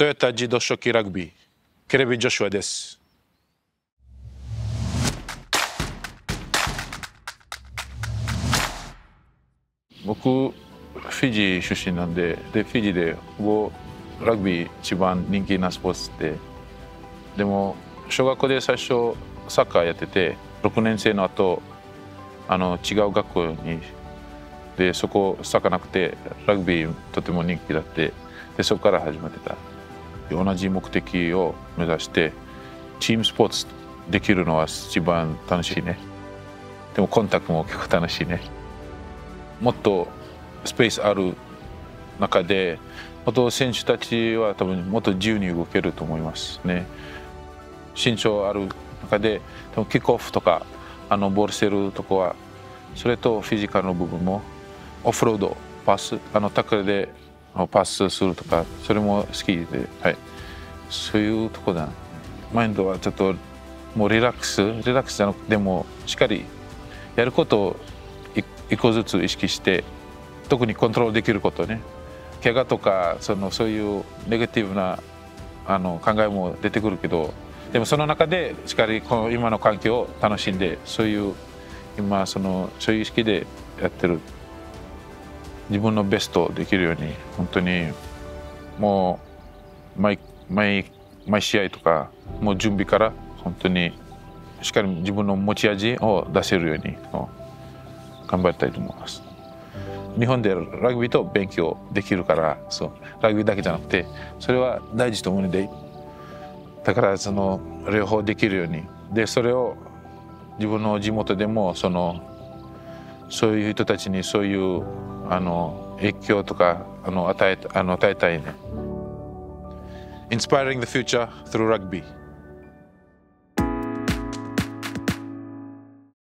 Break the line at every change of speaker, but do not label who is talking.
トヨタ自動車機ラグビーケレビ・ジョシュアです僕フィジー出身なんででフィジーでほぼラグビー一番人気なスポーツででも小学校で最初サッカーやってて6年生の後あの違う学校にでそこサッカーなくてラグビーとても人気だってでそこから始めてた同じ目的を目指してチームスポーツできるのは一番楽しいね。でもコンタクトも結構楽しいね。もっとスペースある中でもっと選手たちは多分もっと自由に動けると思いますね。身長ある中ででもキックオフとかあのボールしてるとこはそれとフィジカルの部分もオフロードパスあのタックルでパスするとかそれも好きで、はい、そういうとこだマインドはちょっともうリラックスリラックスじゃなくてもしっかりやることを一個ずつ意識して特にコントロールできることね。怪我とかそのそういうネガティブなあの考えも出てくるけどでもその中でしっかりこの今の環境を楽しんでそういう今そのそういう意識でやってる。自分のベストできるように本当にもう毎毎毎試合とかもう準備から本当にしっかり自分の持ち味を出せるように頑張りたいと思います。日本でラグビーと勉強できるからそうラグビーだけじゃなくてそれは大事と思うのでだからその両方できるようにでそれを自分の地元でもそのそういう人たちにそういうあの影響とかあの与えあの与えたいね。Inspiring the future through rugby.